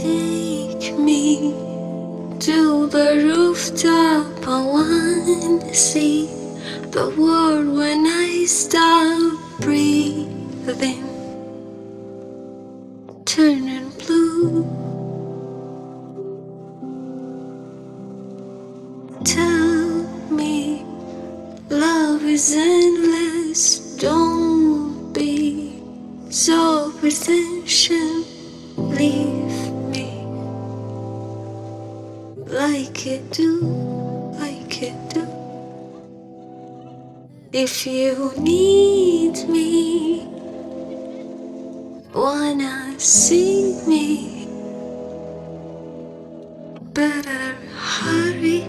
Take me to the rooftop. I want to see the world when I stop breathing, turning blue. Tell me love is endless. Don't be so pretentious. Like it do, like it do. If you need me, wanna see me, better hurry.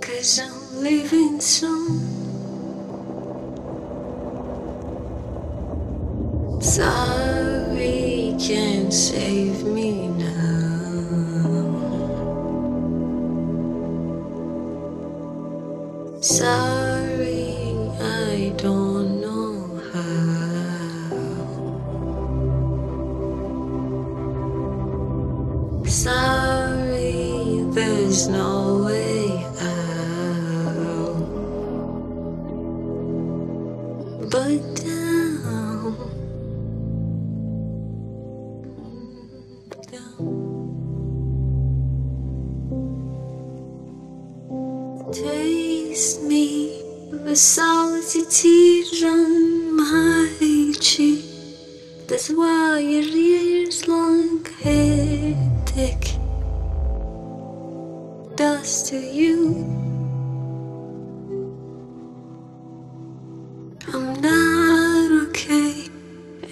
Cause I'm leaving soon. Sorry, can't save Sorry, there's no way out. But down, down. Taste me the salty tears on my cheek. That's why your ears long headache does to you. I'm not okay.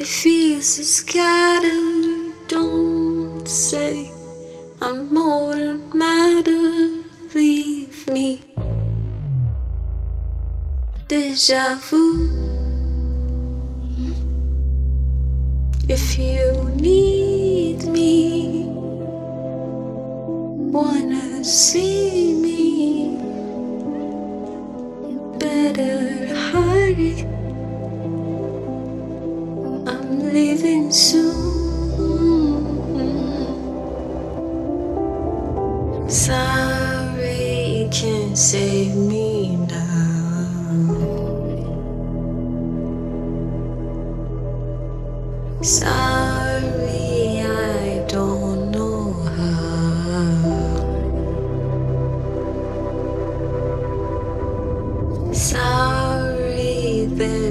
I feel so scattered. Don't say I'm more than matter. Leave me. Deja vu. See me, you better hurry. I'm leaving soon. Sorry, can't save me now. Sorry,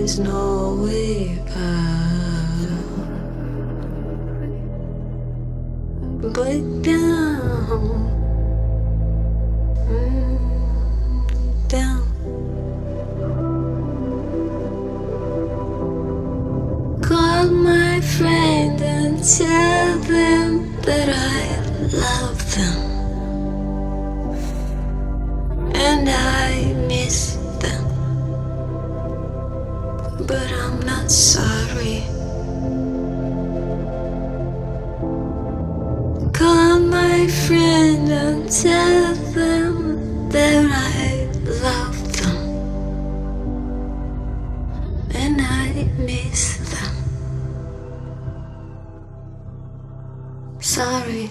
There's no way out. But down, mm, down. Call my friend and tell them that I love them. But I'm not sorry. Call my friend and tell them that I love them. And I miss them. Sorry.